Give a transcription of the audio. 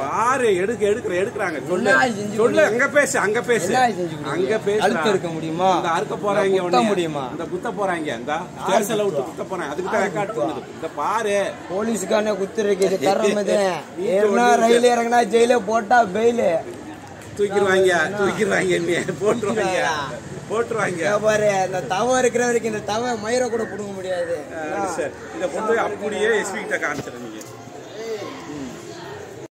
பாரு எடுக்க எடுக்கிற எடுக்கிறாங்க. சொல்லு. சொல்லு அங்க பேசு அங்க பேசு. அங்க பேசு அழுத்த இருக்க முடியுமா? இந்த அறுக்க போறாங்க இந்த முடியுமா? இந்த குத்த போறாங்க இந்த ஸ்டேஷன்ல விட்டு குத்த போறாங்க. அதுக்கு தான் ரெக்கார்ட் பண்ணுது இந்த பாரு. போலீஸ்கான குத்துருக்கு இது தர்றமது ஏறினா ரயில் இறங்கினா ஜெயில போட்டா பெயிலு தூக்கிடுவாங்க தூக்கிடுவாங்க என்னைய. போட்டுருவாங்க. போட்டுருவாங்க. பாரு இந்த தவம் இருக்கிற வரைக்கும் இந்த தவ மயிரை கூட பிடுங்க முடியாது. சரி. இதை கொண்டு அப்படியே எஸ்பி கிட்ட காமிச்சிருந்தீங்க